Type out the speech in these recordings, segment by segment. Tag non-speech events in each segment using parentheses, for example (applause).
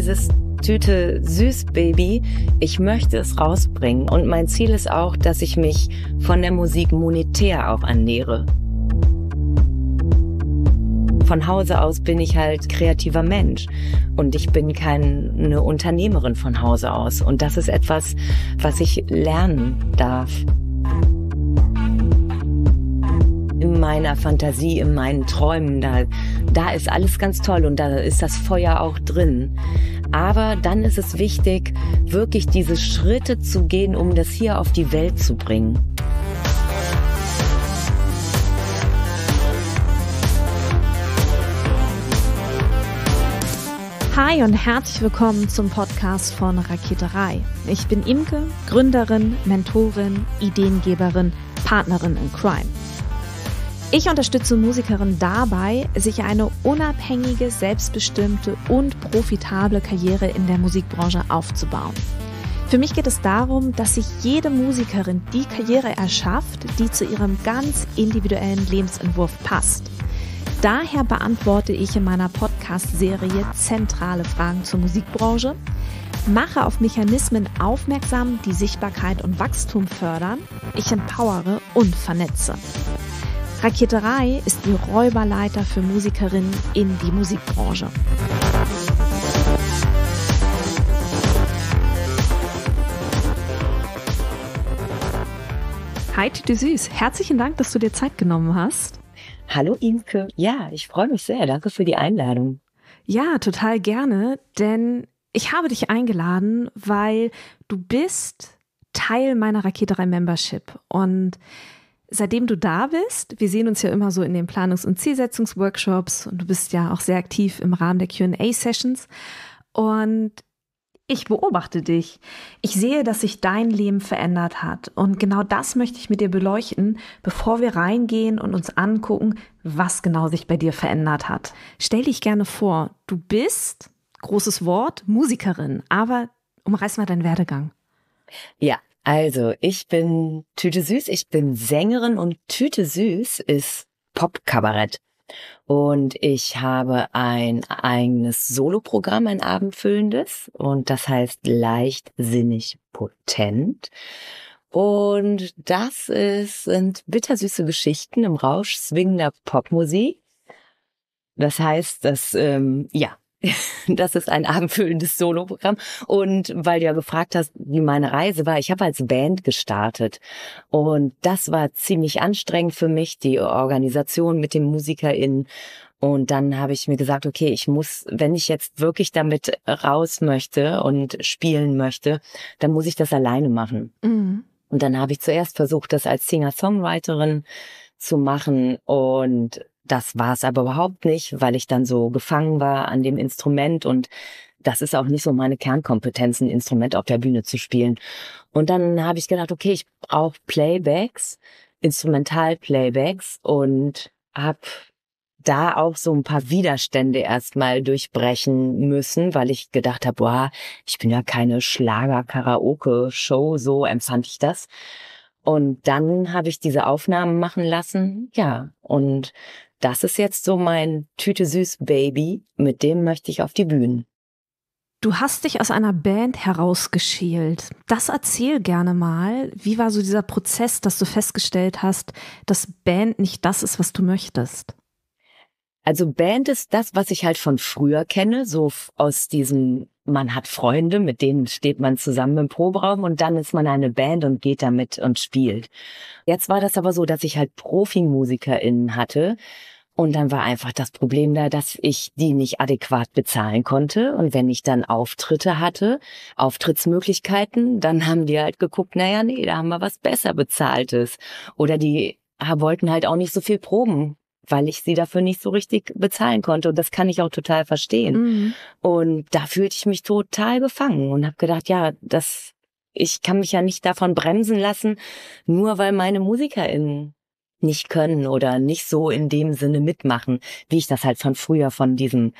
dieses Tüte Süß Baby, ich möchte es rausbringen. Und mein Ziel ist auch, dass ich mich von der Musik monetär auch ernähre. Von Hause aus bin ich halt kreativer Mensch und ich bin keine Unternehmerin von Hause aus. Und das ist etwas, was ich lernen darf. in meiner Fantasie, in meinen Träumen, da, da ist alles ganz toll und da ist das Feuer auch drin. Aber dann ist es wichtig, wirklich diese Schritte zu gehen, um das hier auf die Welt zu bringen. Hi und herzlich willkommen zum Podcast von Raketerei. Ich bin Imke, Gründerin, Mentorin, Ideengeberin, Partnerin in Crime. Ich unterstütze Musikerinnen dabei, sich eine unabhängige, selbstbestimmte und profitable Karriere in der Musikbranche aufzubauen. Für mich geht es darum, dass sich jede Musikerin die Karriere erschafft, die zu ihrem ganz individuellen Lebensentwurf passt. Daher beantworte ich in meiner Podcast-Serie zentrale Fragen zur Musikbranche, mache auf Mechanismen aufmerksam, die Sichtbarkeit und Wachstum fördern, ich empowere und vernetze. Raketerei ist die Räuberleiter für Musikerinnen in die Musikbranche. Hi Tüte Süß, herzlichen Dank, dass du dir Zeit genommen hast. Hallo Imke, ja, ich freue mich sehr. Danke für die Einladung. Ja, total gerne, denn ich habe dich eingeladen, weil du bist Teil meiner Raketerei Membership und seitdem du da bist, wir sehen uns ja immer so in den Planungs- und Zielsetzungsworkshops und du bist ja auch sehr aktiv im Rahmen der QA-Sessions. Und ich beobachte dich. Ich sehe, dass sich dein Leben verändert hat. Und genau das möchte ich mit dir beleuchten, bevor wir reingehen und uns angucken, was genau sich bei dir verändert hat. Stell dich gerne vor, du bist, großes Wort, Musikerin, aber umreiß mal deinen Werdegang. Ja, also, ich bin Tüte Süß, ich bin Sängerin und Tüte Süß ist Popkabarett. Und ich habe ein eigenes Soloprogramm, ein abendfüllendes, und das heißt leichtsinnig potent. Und das ist, sind bittersüße Geschichten im Rausch swingender Popmusik. Das heißt, dass, ähm, ja, (laughs) Das ist ein abendfüllendes Soloprogramm. Und weil du ja gefragt hast, wie meine Reise war, ich habe als Band gestartet. Und das war ziemlich anstrengend für mich, die Organisation mit den MusikerInnen. Und dann habe ich mir gesagt, okay, ich muss, wenn ich jetzt wirklich damit raus möchte und spielen möchte, dann muss ich das alleine machen. Mhm. Und dann habe ich zuerst versucht, das als Singer-Songwriterin zu machen und das war es aber überhaupt nicht, weil ich dann so gefangen war an dem Instrument und das ist auch nicht so meine Kernkompetenz, ein Instrument auf der Bühne zu spielen. Und dann habe ich gedacht, okay, ich brauche Playbacks, Instrumental-Playbacks und habe da auch so ein paar Widerstände erstmal durchbrechen müssen, weil ich gedacht habe, boah, ich bin ja keine Schlager-Karaoke-Show, so empfand ich das. Und dann habe ich diese Aufnahmen machen lassen, ja, und das ist jetzt so mein Tüte süß Baby, mit dem möchte ich auf die Bühnen. Du hast dich aus einer Band herausgeschält. Das erzähl gerne mal. Wie war so dieser Prozess, dass du festgestellt hast, dass Band nicht das ist, was du möchtest? Also Band ist das, was ich halt von früher kenne, so aus diesem man hat Freunde, mit denen steht man zusammen im Proberaum und dann ist man eine Band und geht damit und spielt. Jetzt war das aber so, dass ich halt Profimusikerinnen hatte und dann war einfach das Problem da, dass ich die nicht adäquat bezahlen konnte. Und wenn ich dann Auftritte hatte, Auftrittsmöglichkeiten, dann haben die halt geguckt, naja, nee, da haben wir was besser bezahltes. Oder die wollten halt auch nicht so viel Proben weil ich sie dafür nicht so richtig bezahlen konnte. Und das kann ich auch total verstehen. Mhm. Und da fühlte ich mich total gefangen und habe gedacht, ja, das, ich kann mich ja nicht davon bremsen lassen, nur weil meine MusikerInnen nicht können oder nicht so in dem Sinne mitmachen, wie ich das halt von früher von diesem,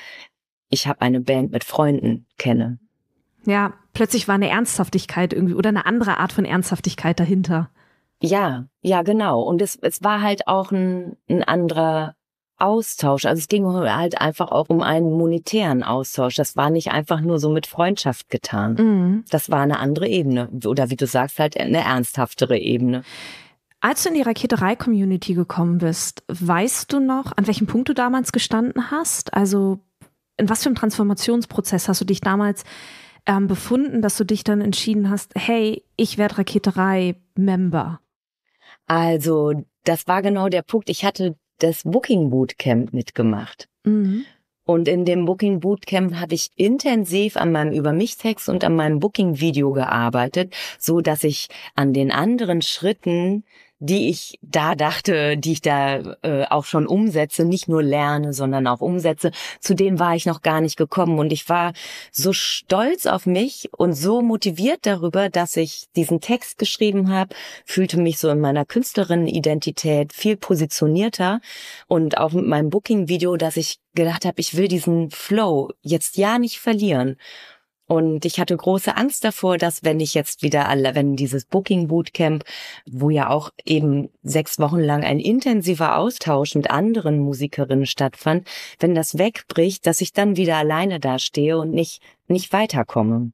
ich habe eine Band mit Freunden kenne. Ja, plötzlich war eine Ernsthaftigkeit irgendwie oder eine andere Art von Ernsthaftigkeit dahinter. Ja, ja, genau. Und es, es war halt auch ein, ein anderer Austausch. Also es ging halt einfach auch um einen monetären Austausch. Das war nicht einfach nur so mit Freundschaft getan. Mhm. Das war eine andere Ebene. Oder wie du sagst, halt eine ernsthaftere Ebene. Als du in die Raketerei-Community gekommen bist, weißt du noch, an welchem Punkt du damals gestanden hast? Also in was für einem Transformationsprozess hast du dich damals ähm, befunden, dass du dich dann entschieden hast, hey, ich werde Raketerei-Member? Also das war genau der Punkt. Ich hatte das Booking Bootcamp mitgemacht. Mhm. Und in dem Booking Bootcamp habe ich intensiv an meinem Über mich Text und an meinem Booking Video gearbeitet, so dass ich an den anderen Schritten die ich da dachte, die ich da äh, auch schon umsetze, nicht nur lerne, sondern auch umsetze, zu denen war ich noch gar nicht gekommen. Und ich war so stolz auf mich und so motiviert darüber, dass ich diesen Text geschrieben habe, fühlte mich so in meiner Künstlerinnenidentität viel positionierter und auch mit meinem Booking-Video, dass ich gedacht habe, ich will diesen Flow jetzt ja nicht verlieren. Und ich hatte große Angst davor, dass wenn ich jetzt wieder alle, wenn dieses Booking Bootcamp, wo ja auch eben sechs Wochen lang ein intensiver Austausch mit anderen Musikerinnen stattfand, wenn das wegbricht, dass ich dann wieder alleine dastehe und nicht, nicht weiterkomme.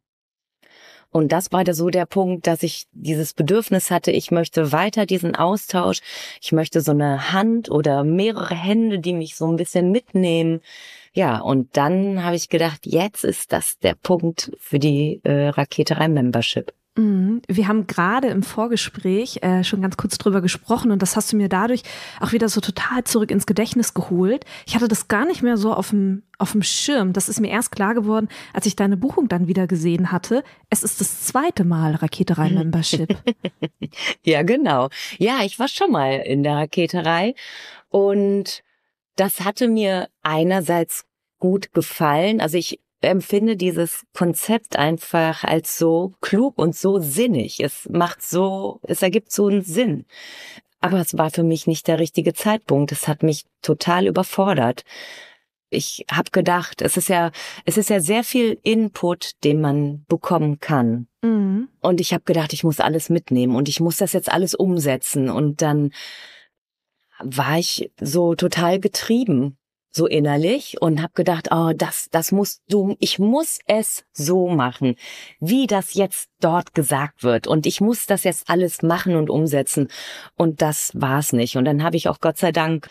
Und das war da so der Punkt, dass ich dieses Bedürfnis hatte, ich möchte weiter diesen Austausch, ich möchte so eine Hand oder mehrere Hände, die mich so ein bisschen mitnehmen, ja, und dann habe ich gedacht, jetzt ist das der Punkt für die äh, Raketerei Membership. Mhm. Wir haben gerade im Vorgespräch äh, schon ganz kurz drüber gesprochen und das hast du mir dadurch auch wieder so total zurück ins Gedächtnis geholt. Ich hatte das gar nicht mehr so auf dem, auf dem Schirm. Das ist mir erst klar geworden, als ich deine Buchung dann wieder gesehen hatte. Es ist das zweite Mal Raketerei Membership. (laughs) (laughs) ja, genau. Ja, ich war schon mal in der Raketerei und das hatte mir einerseits gut gefallen. Also ich empfinde dieses Konzept einfach als so klug und so sinnig. Es macht so, es ergibt so einen Sinn. Aber es war für mich nicht der richtige Zeitpunkt. Es hat mich total überfordert. Ich habe gedacht, es ist ja, es ist ja sehr viel Input, den man bekommen kann. Mhm. Und ich habe gedacht, ich muss alles mitnehmen und ich muss das jetzt alles umsetzen. Und dann war ich so total getrieben, so innerlich und habe gedacht, oh, das das musst du, ich muss es so machen, wie das jetzt dort gesagt wird. Und ich muss das jetzt alles machen und umsetzen. Und das war's nicht. Und dann habe ich auch Gott sei Dank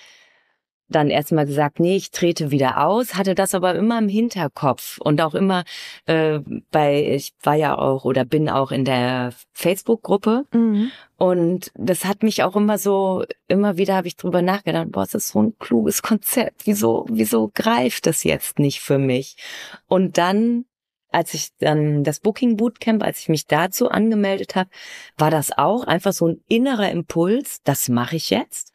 dann erstmal gesagt, nee, ich trete wieder aus, hatte das aber immer im Hinterkopf und auch immer äh, bei, ich war ja auch oder bin auch in der Facebook-Gruppe mhm. und das hat mich auch immer so, immer wieder habe ich drüber nachgedacht, boah, das ist so ein kluges Konzept, wieso, wieso greift das jetzt nicht für mich? Und dann als ich dann das Booking Bootcamp, als ich mich dazu angemeldet habe, war das auch einfach so ein innerer Impuls, das mache ich jetzt.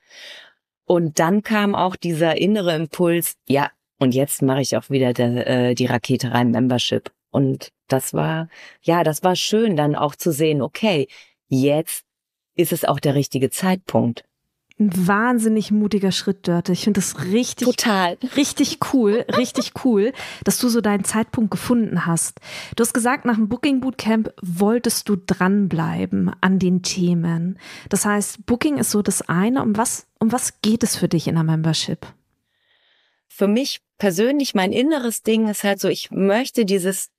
Und dann kam auch dieser innere Impuls, ja, und jetzt mache ich auch wieder der, äh, die Rakete rein Membership. Und das war, ja, das war schön dann auch zu sehen, okay, jetzt ist es auch der richtige Zeitpunkt ein wahnsinnig mutiger Schritt, Dörte. Ich finde das richtig, total, richtig cool, richtig cool, dass du so deinen Zeitpunkt gefunden hast. Du hast gesagt, nach dem Booking Bootcamp wolltest du dranbleiben an den Themen. Das heißt, Booking ist so das eine. Um was, um was geht es für dich in der Membership? Für mich persönlich, mein inneres Ding ist halt so, ich möchte dieses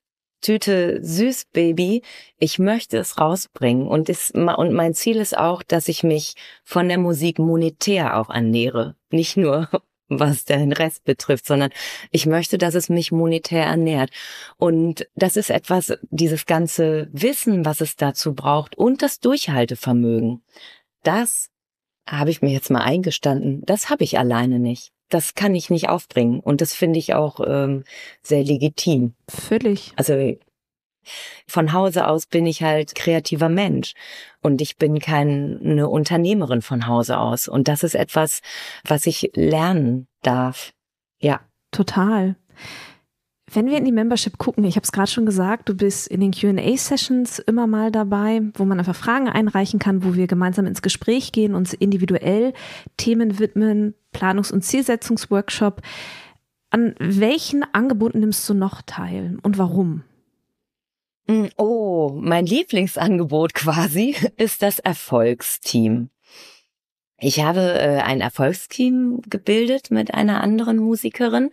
Tüte Süßbaby, ich möchte es rausbringen und, ist, und mein Ziel ist auch, dass ich mich von der Musik monetär auch ernähre. Nicht nur (laughs) was den Rest betrifft, sondern ich möchte, dass es mich monetär ernährt. Und das ist etwas, dieses ganze Wissen, was es dazu braucht und das Durchhaltevermögen. Das habe ich mir jetzt mal eingestanden. Das habe ich alleine nicht das kann ich nicht aufbringen. Und das finde ich auch ähm, sehr legitim. Völlig. Also von Hause aus bin ich halt kreativer Mensch und ich bin keine Unternehmerin von Hause aus. Und das ist etwas, was ich lernen darf. Ja. Total. Wenn wir in die Membership gucken, ich habe es gerade schon gesagt, du bist in den QA-Sessions immer mal dabei, wo man einfach Fragen einreichen kann, wo wir gemeinsam ins Gespräch gehen, uns individuell Themen widmen, Planungs- und Zielsetzungsworkshop. An welchen Angeboten nimmst du noch teil und warum? Mm, oh, mein Lieblingsangebot (laughs) quasi ist das Erfolgsteam. Ich habe äh, ein Erfolgsteam gebildet mit einer anderen Musikerin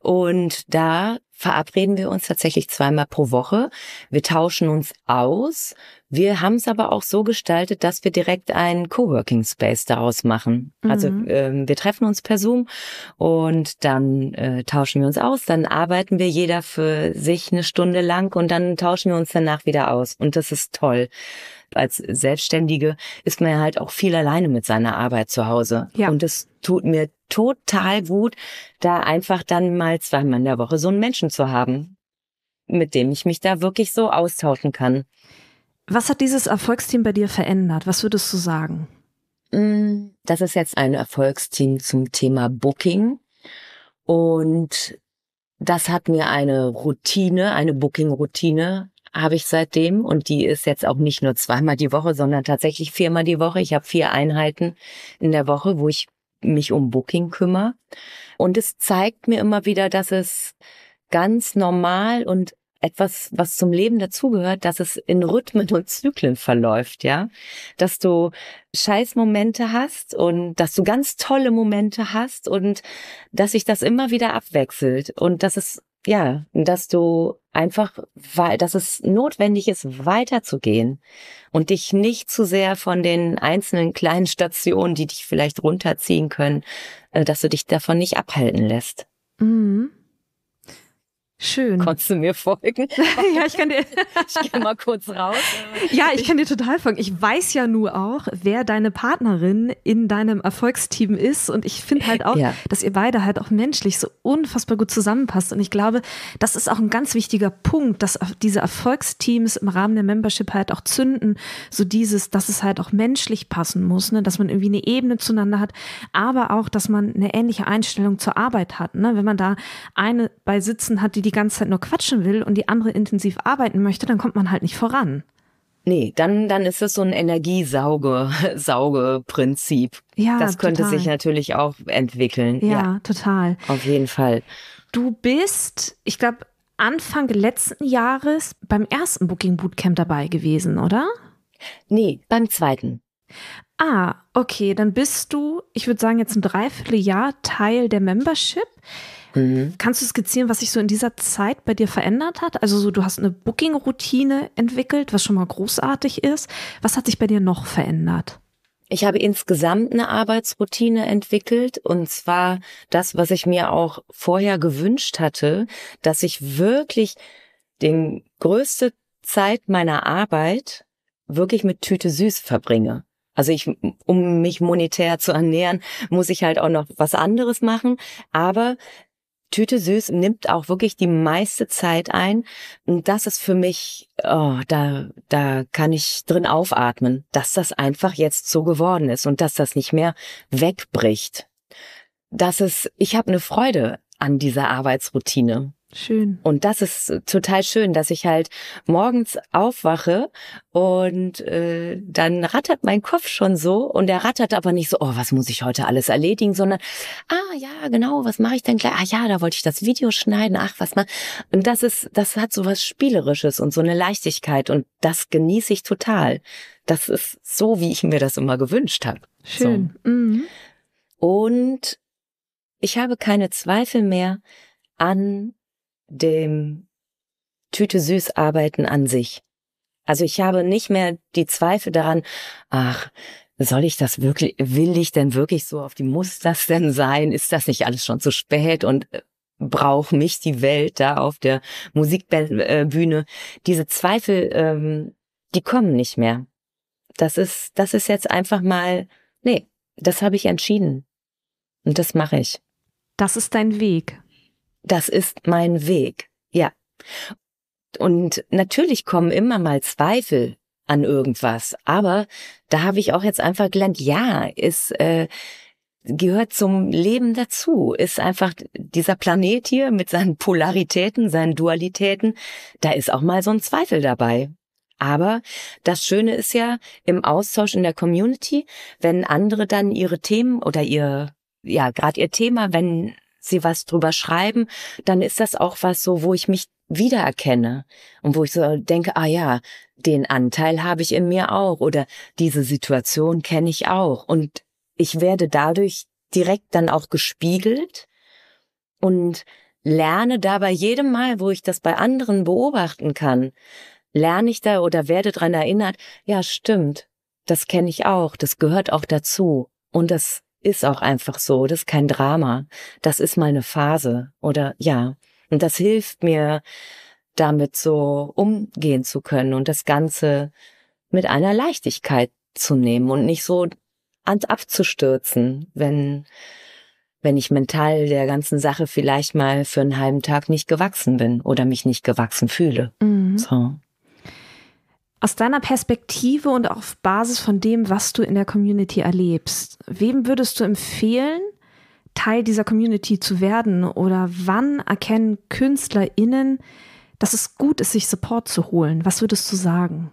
und da verabreden wir uns tatsächlich zweimal pro Woche. Wir tauschen uns aus. Wir haben es aber auch so gestaltet, dass wir direkt einen Coworking Space daraus machen. Also, mhm. Also ähm, wir treffen uns per Zoom und dann äh, tauschen wir uns aus. Dann arbeiten wir jeder für sich eine Stunde lang und dann tauschen wir uns danach wieder aus. Und das ist toll als Selbstständige ist man ja halt auch viel alleine mit seiner Arbeit zu Hause. Ja. Und es tut mir total gut, da einfach dann mal zweimal in der Woche so einen Menschen zu haben, mit dem ich mich da wirklich so austauschen kann. Was hat dieses Erfolgsteam bei dir verändert? Was würdest du sagen? Mm, das ist jetzt ein Erfolgsteam zum Thema Booking. Und das hat mir eine Routine, eine Booking-Routine habe ich seitdem und die ist jetzt auch nicht nur zweimal die Woche, sondern tatsächlich viermal die Woche. Ich habe vier Einheiten in der Woche, wo ich mich um Booking kümmere. Und es zeigt mir immer wieder, dass es ganz normal und etwas, was zum Leben dazugehört, dass es in Rhythmen und Zyklen verläuft, ja. Dass du Scheißmomente hast und dass du ganz tolle Momente hast und dass sich das immer wieder abwechselt und dass es ja, dass du einfach, weil, dass es notwendig ist, weiterzugehen und dich nicht zu sehr von den einzelnen kleinen Stationen, die dich vielleicht runterziehen können, äh, dass du dich davon nicht abhalten lässt. Mhm. Schön. Konntest du mir folgen? (laughs) ja, ich kann dir. (laughs) ich gehe mal kurz raus. ja, ich kann dir total folgen. Ich weiß ja nur auch, wer deine Partnerin in deinem Erfolgsteam ist. Und ich finde halt auch, ja. dass ihr beide halt auch menschlich so unfassbar gut zusammenpasst. Und ich glaube, das ist auch ein ganz wichtiger Punkt, dass diese Erfolgsteams im Rahmen der Membership halt auch zünden. So dieses, dass es halt auch menschlich passen muss, ne? dass man irgendwie eine Ebene zueinander hat, aber auch, dass man eine ähnliche Einstellung zur Arbeit hat. Ne? Wenn man da eine bei Sitzen hat, die die ganze Zeit nur quatschen will und die andere intensiv arbeiten möchte, dann kommt man halt nicht voran. Nee, dann, dann ist es so ein Energiesauge-Prinzip. (laughs) Ja, das könnte total. sich natürlich auch entwickeln. Ja, ja, total. Auf jeden Fall. Du bist, ich glaube, Anfang letzten Jahres beim ersten Booking Bootcamp dabei gewesen, oder? Nee, beim zweiten. Ah, okay, dann bist du, ich würde sagen, jetzt ein Dreivierteljahr Teil der Membership. Mhm. Kannst du skizzieren, was sich so in dieser Zeit bei dir verändert hat? Also so, du hast eine Booking-Routine entwickelt, was schon mal großartig ist. Was hat sich bei dir noch verändert? Ich habe insgesamt eine Arbeitsroutine entwickelt und zwar das, was ich mir auch vorher gewünscht hatte, dass ich wirklich den größte Zeit meiner Arbeit wirklich mit Tüte süß verbringe. Also ich, um mich monetär zu ernähren, muss ich halt auch noch was anderes machen. Aber Tüte Süß nimmt auch wirklich die meiste Zeit ein. Und das ist für mich, oh, da, da kann ich drin aufatmen, dass das einfach jetzt so geworden ist und dass das nicht mehr wegbricht. Dass es, ich habe eine Freude an dieser Arbeitsroutine. Schön. Und das ist total schön, dass ich halt morgens aufwache und äh, dann rattert mein Kopf schon so und er rattert aber nicht so, oh, was muss ich heute alles erledigen, sondern ah ja, genau, was mache ich denn gleich? Ah ja, da wollte ich das Video schneiden. Ach, was mal. Und das ist das hat so was spielerisches und so eine Leichtigkeit und das genieße ich total. Das ist so, wie ich mir das immer gewünscht habe. Schön. So. Mhm. Und ich habe keine Zweifel mehr an dem Tüte süß arbeiten an sich. Also ich habe nicht mehr die Zweifel daran, ach, soll ich das wirklich, will ich denn wirklich so auf die, muss das denn sein? Ist das nicht alles schon zu spät und äh, braucht mich die Welt da auf der Musikbühne? Diese Zweifel, ähm, die kommen nicht mehr. Das ist, das ist jetzt einfach mal, nee, das habe ich entschieden. Und das mache ich. Das ist dein Weg das ist mein Weg. Ja. Und natürlich kommen immer mal Zweifel an irgendwas, aber da habe ich auch jetzt einfach gelernt, ja, ist äh, gehört zum Leben dazu, ist einfach dieser Planet hier mit seinen Polaritäten, seinen Dualitäten, da ist auch mal so ein Zweifel dabei. Aber das Schöne ist ja im Austausch in der Community, wenn andere dann ihre Themen oder ihr, ja, gerade ihr Thema, wenn sie was drüber schreiben, dann ist das auch was so, wo ich mich wiedererkenne und wo ich so denke, ah ja, den Anteil habe ich in mir auch oder diese Situation kenne ich auch und ich werde dadurch direkt dann auch gespiegelt und lerne dabei jedem Mal, wo ich das bei anderen beobachten kann, lerne ich da oder werde dran erinnert, ja, stimmt, das kenne ich auch, das gehört auch dazu. Und das ist auch einfach so, das ist kein Drama. Das ist mal eine Phase oder ja. Und das hilft mir, damit so umgehen zu können und das Ganze mit einer Leichtigkeit zu nehmen und nicht so abzustürzen, wenn, wenn ich mental der ganzen Sache vielleicht mal für einen halben Tag nicht gewachsen bin oder mich nicht gewachsen fühle. Mhm. So. Aus deiner Perspektive und auf Basis von dem, was du in der Community erlebst, wem würdest du empfehlen, Teil dieser Community zu werden? Oder wann erkennen KünstlerInnen, dass es gut ist, sich Support zu holen? Was würdest du sagen?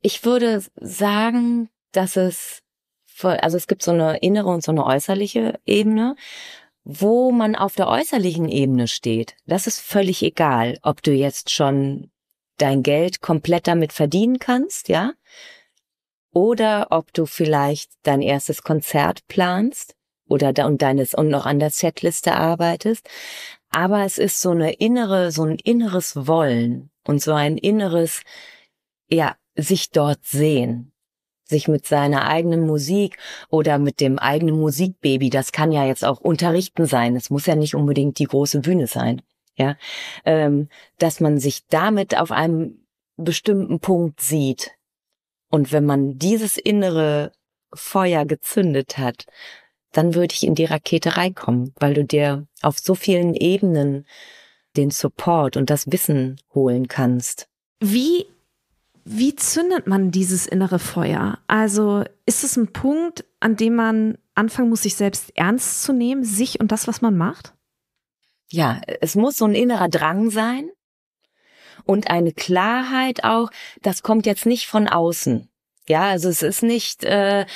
Ich würde sagen, dass es, also es gibt so eine innere und so eine äußerliche Ebene. Wo man auf der äußerlichen Ebene steht, das ist völlig egal, ob du jetzt schon dein Geld komplett damit verdienen kannst, ja? Oder ob du vielleicht dein erstes Konzert planst oder da und deines und noch an der Setliste arbeitest. Aber es ist so eine innere, so ein inneres Wollen und so ein inneres, ja, sich dort sehen sich mit seiner eigenen Musik oder mit dem eigenen Musikbaby, das kann ja jetzt auch unterrichten sein. Es muss ja nicht unbedingt die große Bühne sein ja, ähm, dass man sich damit auf einem bestimmten Punkt sieht. Und wenn man dieses innere Feuer gezündet hat, dann würde ich in die Rakete reinkommen, weil du dir auf so vielen Ebenen den Support und das Wissen holen kannst. Wie wie zündet man dieses innere Feuer? Also ist es ein Punkt, an dem man anfangen muss, sich selbst ernst zu nehmen, sich und das, was man macht? Ja, es muss so ein innerer Drang sein und eine Klarheit auch, das kommt jetzt nicht von außen. Ja, also es ist nicht äh,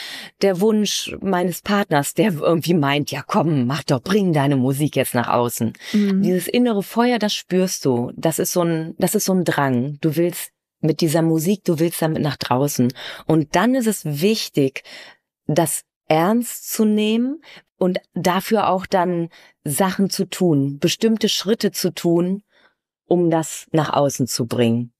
der Wunsch meines Partners, der irgendwie meint, ja komm, mach doch, bring deine Musik jetzt nach außen. Mhm. Dieses innere Feuer, das spürst du. Das ist so ein, das ist so ein Drang. Du willst mit dieser Musik, du willst damit nach draußen. Und dann ist es wichtig, das ernst zu nehmen, und dafür auch dann Sachen zu tun, bestimmte Schritte zu tun, um das nach außen zu bringen.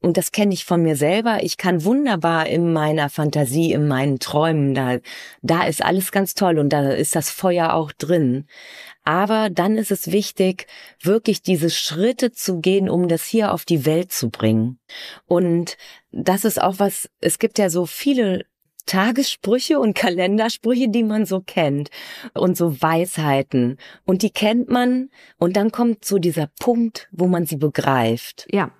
Und das kenne ich von mir selber. Ich kann wunderbar in meiner Fantasie, in meinen Träumen, da, da ist alles ganz toll und da ist das Feuer auch drin. Aber dann ist es wichtig, wirklich diese Schritte zu gehen, um das hier auf die Welt zu bringen. Und das ist auch was, es gibt ja so viele Tagessprüche und Kalendersprüche, die man so kennt und so Weisheiten und die kennt man und dann kommt so dieser Punkt, wo man sie begreift. Ja.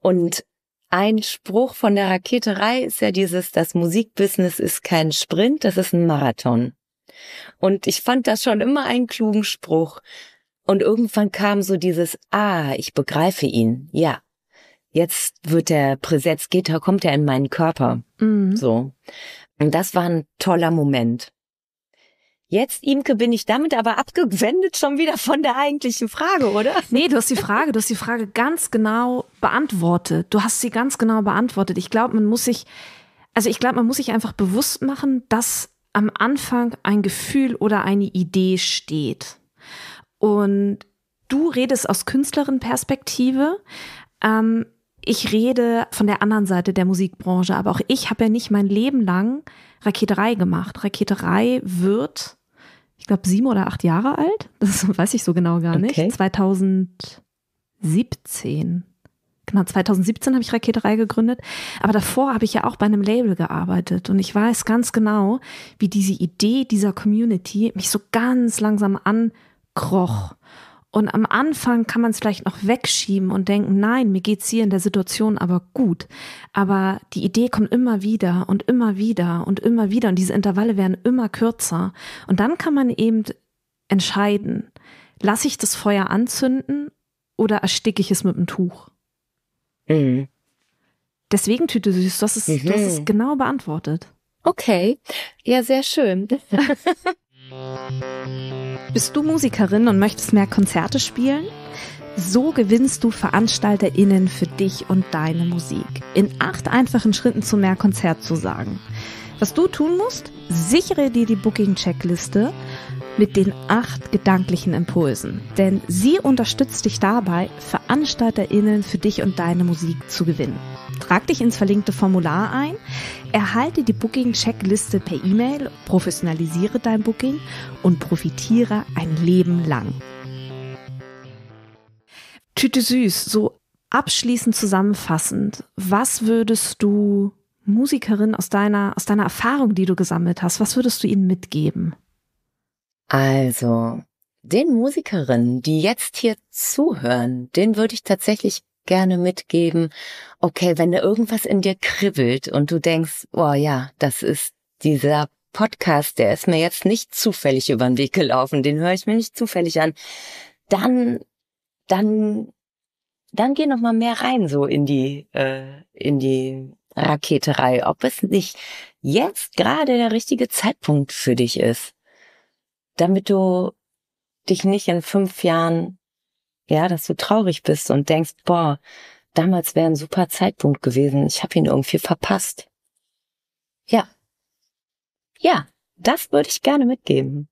Und ein Spruch von der Raketerei ist ja dieses, das Musikbusiness ist kein Sprint, das ist ein Marathon. Und ich fand das schon immer einen klugen Spruch. Und irgendwann kam so dieses, ah, ich begreife ihn. Ja, jetzt wird der Präsenz, geht er, kommt er in meinen Körper. Mhm. So. Und das war ein toller Moment. Jetzt, Imke, bin ich damit aber abgewendet schon wieder von der eigentlichen Frage, oder? Nee, du hast die Frage, du hast die Frage ganz genau beantwortet. Du hast sie ganz genau beantwortet. Ich glaube, man muss sich, also ich glaube, man muss sich einfach bewusst machen, dass am Anfang ein Gefühl oder eine Idee steht. Und du redest aus Künstlerin-Perspektive. Ähm, ich rede von der anderen Seite der Musikbranche, aber auch ich habe ja nicht mein Leben lang Raketerei gemacht. Raketerei wird, ich glaube, sieben oder acht Jahre alt. Das (laughs) weiß ich so genau gar nicht. Okay. 2017. Genau, 2017 habe ich Raketerei gegründet. Aber davor habe ich ja auch bei einem Label gearbeitet. Und ich weiß ganz genau, wie diese Idee dieser Community mich so ganz langsam ankroch. Und am Anfang kann man es vielleicht noch wegschieben und denken, nein, mir geht's hier in der Situation aber gut. Aber die Idee kommt immer wieder und immer wieder und immer wieder und diese Intervalle werden immer kürzer. Und dann kann man eben entscheiden, lasse ich das Feuer anzünden oder ersticke ich es mit dem Tuch? Mhm. Deswegen, Tüte Süß, das ist, mhm. das ist genau beantwortet. Okay, ja, sehr schön. (laughs) Bist du Musikerin und möchtest mehr Konzerte spielen? So gewinnst du VeranstalterInnen für dich und deine Musik. In acht einfachen Schritten zu mehr Konzert zu sagen. Was du tun musst, sichere dir die Booking-Checkliste mit den acht gedanklichen Impulsen. Denn sie unterstützt dich dabei, VeranstalterInnen für dich und deine Musik zu gewinnen. Trag dich ins verlinkte Formular ein, erhalte die Booking-Checkliste per E-Mail, professionalisiere dein Booking und profitiere ein Leben lang. Tüte süß, so abschließend zusammenfassend, was würdest du Musikerin aus deiner, aus deiner Erfahrung, die du gesammelt hast, was würdest du ihnen mitgeben? Also, den Musikerinnen, die jetzt hier zuhören, den würde ich tatsächlich gerne mitgeben. Okay, wenn da irgendwas in dir kribbelt und du denkst, oh ja, das ist dieser Podcast, der ist mir jetzt nicht zufällig über den Weg gelaufen, den höre ich mir nicht zufällig an, dann, dann, dann geh noch mal mehr rein so in die, äh, in die Raketerei, ob es nicht jetzt gerade der richtige Zeitpunkt für dich ist damit du dich nicht in fünf Jahren, ja, dass du traurig bist und denkst, boah, damals wäre ein super Zeitpunkt gewesen, ich habe ihn irgendwie verpasst. Ja. Ja, das würde ich gerne mitgeben.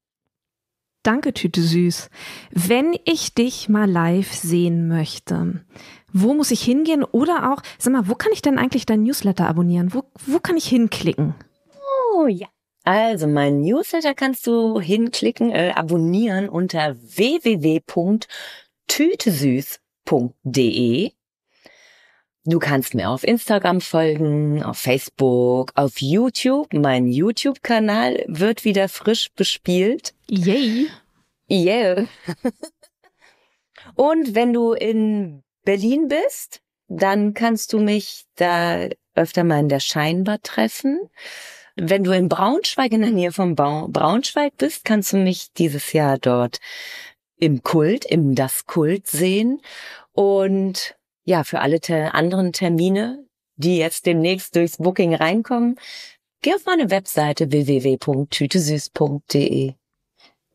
Danke, Tüte Süß. Wenn ich dich mal live sehen möchte, wo muss ich hingehen? Oder auch, sag mal, wo kann ich denn eigentlich dein Newsletter abonnieren? Wo, wo kann ich hinklicken? Oh ja, also, mein Newsletter kannst du hinklicken, äh, abonnieren unter www.tütesüß.de. Du kannst mir auf Instagram folgen, auf Facebook, auf YouTube. Mein YouTube-Kanal wird wieder frisch bespielt. Yay! Yeah. (laughs) Und wenn du in Berlin bist, dann kannst du mich da öfter mal in der Scheinbar treffen. Wenn du in Braunschweig in der Nähe von Braunschweig bist, kannst du mich dieses Jahr dort im Kult, im Das Kult sehen. Und ja, für alle te anderen Termine, die jetzt demnächst durchs Booking reinkommen, geh auf meine Webseite www.tütesüß.de.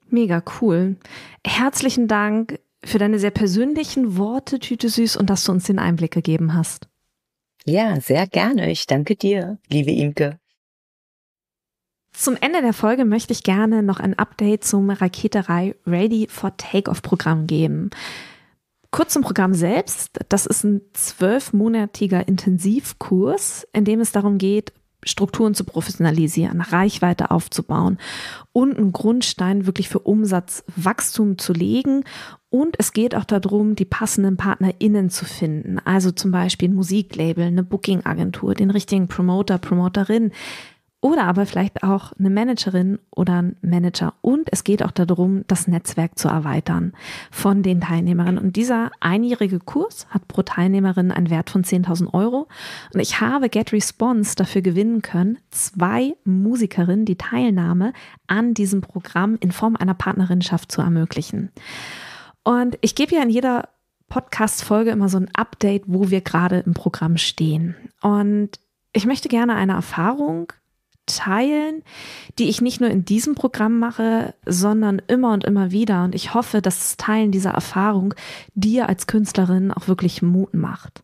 Mega cool. Herzlichen Dank für deine sehr persönlichen Worte, Tüte Süß, und dass du uns den Einblick gegeben hast. Ja, sehr gerne. Ich danke dir, liebe Imke. Zum Ende der Folge möchte ich gerne noch ein Update zum Raketerei Ready for Takeoff Programm geben. Kurz zum Programm selbst. Das ist ein zwölfmonatiger Intensivkurs, in dem es darum geht, Strukturen zu professionalisieren, Reichweite aufzubauen und einen Grundstein wirklich für Umsatzwachstum zu legen. Und es geht auch darum, die passenden PartnerInnen zu finden. Also zum Beispiel ein Musiklabel, eine Bookingagentur, den richtigen Promoter, Promoterin, oder aber vielleicht auch eine Managerin oder ein Manager. Und es geht auch darum, das Netzwerk zu erweitern von den Teilnehmerinnen. Und dieser einjährige Kurs hat pro Teilnehmerin einen Wert von 10.000 Euro. Und ich habe Get Response dafür gewinnen können, zwei Musikerinnen die Teilnahme an diesem Programm in Form einer Partnerinschaft zu ermöglichen. Und ich gebe ja in jeder Podcast-Folge immer so ein Update, wo wir gerade im Programm stehen. Und ich möchte gerne eine Erfahrung teilen, die ich nicht nur in diesem Programm mache, sondern immer und immer wieder. Und ich hoffe, dass das Teilen dieser Erfahrung dir als Künstlerin auch wirklich Mut macht.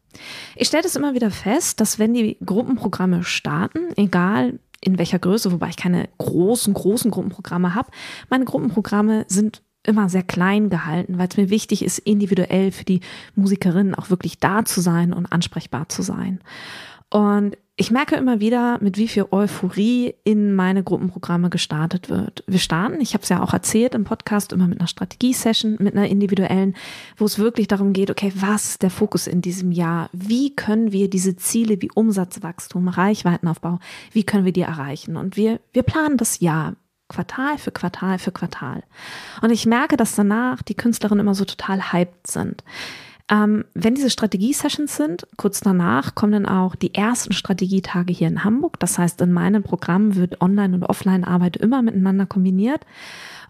Ich stelle es immer wieder fest, dass wenn die Gruppenprogramme starten, egal in welcher Größe, wobei ich keine großen, großen Gruppenprogramme habe, meine Gruppenprogramme sind immer sehr klein gehalten, weil es mir wichtig ist, individuell für die Musikerinnen auch wirklich da zu sein und ansprechbar zu sein. Und ich merke immer wieder, mit wie viel Euphorie in meine Gruppenprogramme gestartet wird. Wir starten, ich habe es ja auch erzählt im Podcast, immer mit einer Strategie-Session, mit einer individuellen, wo es wirklich darum geht, okay, was ist der Fokus in diesem Jahr? Wie können wir diese Ziele wie Umsatzwachstum, Reichweitenaufbau, wie können wir die erreichen? Und wir, wir planen das Jahr. Quartal für Quartal für Quartal. Und ich merke, dass danach die Künstlerinnen immer so total hyped sind. Ähm, wenn diese Strategie-Sessions sind, kurz danach kommen dann auch die ersten Strategietage hier in Hamburg. Das heißt, in meinem Programm wird Online- und Offline-Arbeit immer miteinander kombiniert.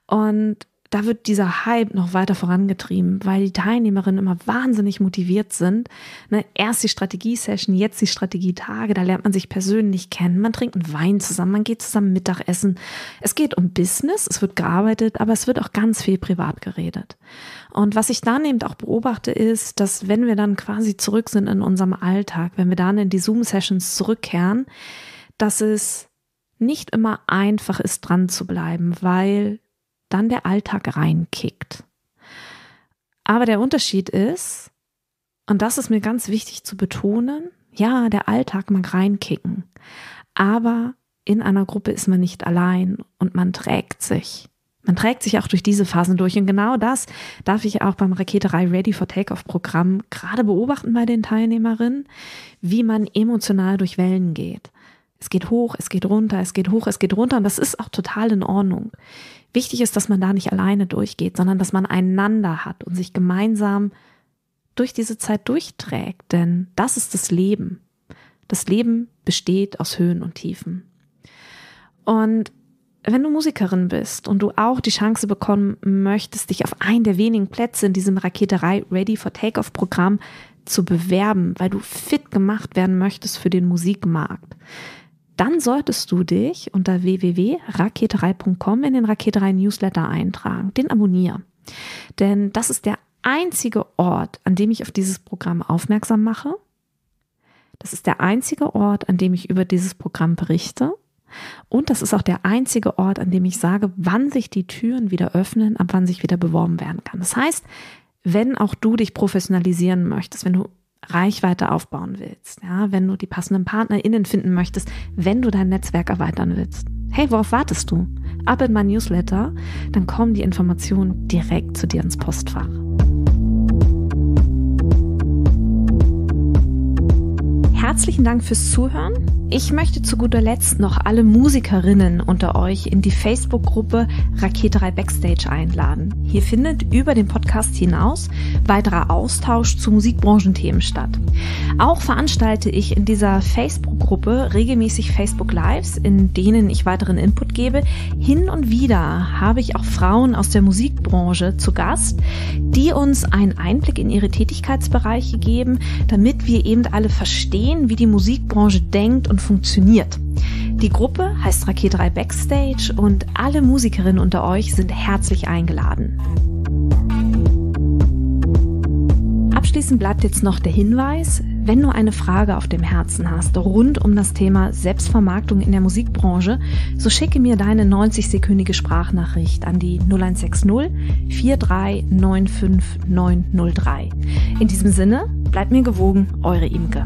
Und da wird dieser Hype noch weiter vorangetrieben, weil die Teilnehmerinnen immer wahnsinnig motiviert sind. Ne, erst die Strategie-Session, jetzt die Strategietage, da lernt man sich persönlich kennen, man trinkt einen Wein zusammen, man geht zusammen Mittagessen. Es geht um Business, es wird gearbeitet, aber es wird auch ganz viel privat geredet. Und was ich dann eben auch beobachte, ist, dass wenn wir dann quasi zurück sind in unserem Alltag, wenn wir dann in die Zoom-Sessions zurückkehren, dass es nicht immer einfach ist, dran zu bleiben, weil dann der Alltag reinkickt. Aber der Unterschied ist, und das ist mir ganz wichtig zu betonen, ja, der Alltag mag reinkicken, aber in einer Gruppe ist man nicht allein und man trägt sich. Man trägt sich auch durch diese Phasen durch. Und genau das darf ich auch beim Raketerei Ready for Takeoff Programm gerade beobachten bei den Teilnehmerinnen, wie man emotional durch Wellen geht. Es geht hoch, es geht runter, es geht hoch, es geht runter und das ist auch total in Ordnung. Wichtig ist, dass man da nicht alleine durchgeht, sondern dass man einander hat und sich gemeinsam durch diese Zeit durchträgt, denn das ist das Leben. Das Leben besteht aus Höhen und Tiefen. Und wenn du Musikerin bist und du auch die Chance bekommen möchtest, dich auf einen der wenigen Plätze in diesem Raketerei Ready for Takeoff Programm zu bewerben, weil du fit gemacht werden möchtest für den Musikmarkt, dann solltest du dich unter www.raketerei.com in den Raketerei Newsletter eintragen, den abonnieren. Denn das ist der einzige Ort, an dem ich auf dieses Programm aufmerksam mache. Das ist der einzige Ort, an dem ich über dieses Programm berichte. Und das ist auch der einzige Ort, an dem ich sage, wann sich die Türen wieder öffnen, ab wann sich wieder beworben werden kann. Das heißt, wenn auch du dich professionalisieren möchtest, wenn du Reichweite aufbauen willst, ja, wenn du die passenden PartnerInnen finden möchtest, wenn du dein Netzwerk erweitern willst. Hey, worauf wartest du? Ab in mein Newsletter, dann kommen die Informationen direkt zu dir ins Postfach. Herzlichen Dank fürs Zuhören. Ich möchte zu guter Letzt noch alle Musikerinnen unter euch in die Facebook-Gruppe Raketerei Backstage einladen. Hier findet über den Podcast hinaus weiterer Austausch zu Musikbranchenthemen statt. Auch veranstalte ich in dieser Facebook-Gruppe regelmäßig Facebook Lives, in denen ich weiteren Input gebe. Hin und wieder habe ich auch Frauen aus der Musikbranche zu Gast, die uns einen Einblick in ihre Tätigkeitsbereiche geben, damit wir eben alle verstehen, wie die Musikbranche denkt und funktioniert. Die Gruppe heißt Raketerei Backstage und alle Musikerinnen unter euch sind herzlich eingeladen. Abschließend bleibt jetzt noch der Hinweis, wenn du eine Frage auf dem Herzen hast rund um das Thema Selbstvermarktung in der Musikbranche, so schicke mir deine 90-sekündige Sprachnachricht an die 0160 4395903. In diesem Sinne, bleibt mir gewogen, eure Imke.